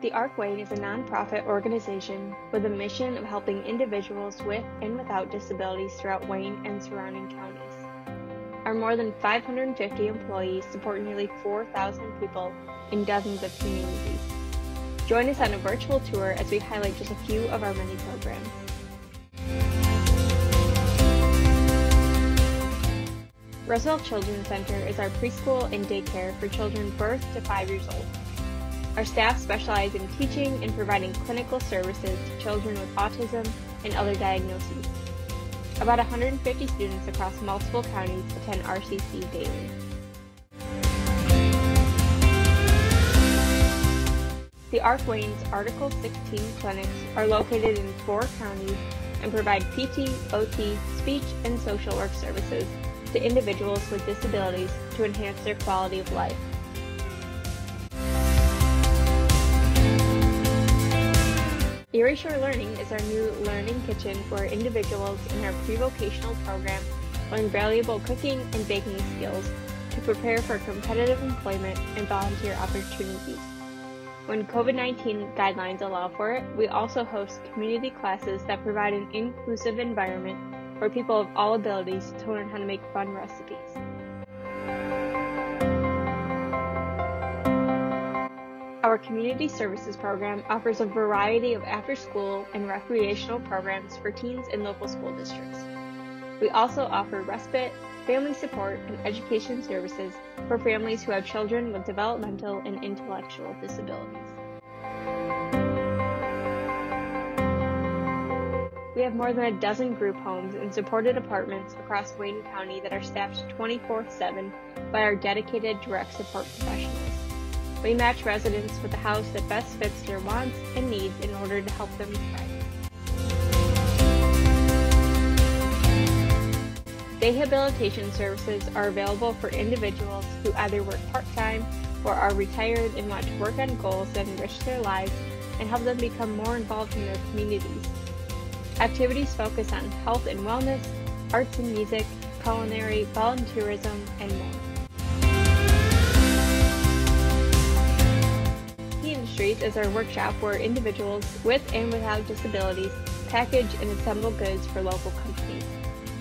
The Arc Wayne is a nonprofit organization with a mission of helping individuals with and without disabilities throughout Wayne and surrounding counties. Our more than 550 employees support nearly 4,000 people in dozens of communities. Join us on a virtual tour as we highlight just a few of our many programs. Roosevelt Children's Center is our preschool and daycare for children birth to 5 years old. Our staff specialize in teaching and providing clinical services to children with autism and other diagnoses. About 150 students across multiple counties attend RCC daily. The Arc Wayne's Article 16 clinics are located in four counties and provide PT, OT, speech, and social work services to individuals with disabilities to enhance their quality of life. Erie Shore Learning is our new learning kitchen for individuals in our pre-vocational program learn valuable cooking and baking skills to prepare for competitive employment and volunteer opportunities. When COVID 19 guidelines allow for it, we also host community classes that provide an inclusive environment for people of all abilities to learn how to make fun recipes. Our Community Services program offers a variety of after school and recreational programs for teens in local school districts. We also offer respite, family support, and education services for families who have children with developmental and intellectual disabilities. We have more than a dozen group homes and supported apartments across Wayne County that are staffed 24 7 by our dedicated direct support professionals. We match residents with a house that best fits their wants and needs in order to help them thrive. Rehabilitation services are available for individuals who either work part-time or are retired and want to work on goals that enrich their lives and help them become more involved in their communities. Activities focus on health and wellness, arts and music, culinary, volunteerism, and more. Is our workshop where individuals with and without disabilities package and assemble goods for local companies.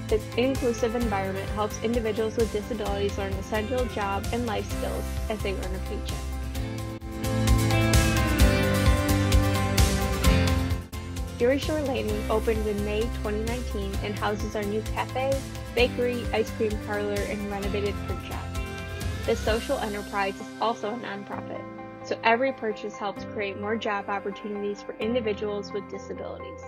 This inclusive environment helps individuals with disabilities learn essential job and life skills as they earn a paycheck. Erie Shore Landing opened in May 2019 and houses our new cafe, bakery, ice cream parlor, and renovated print shop. This social enterprise is also a nonprofit so every purchase helps create more job opportunities for individuals with disabilities.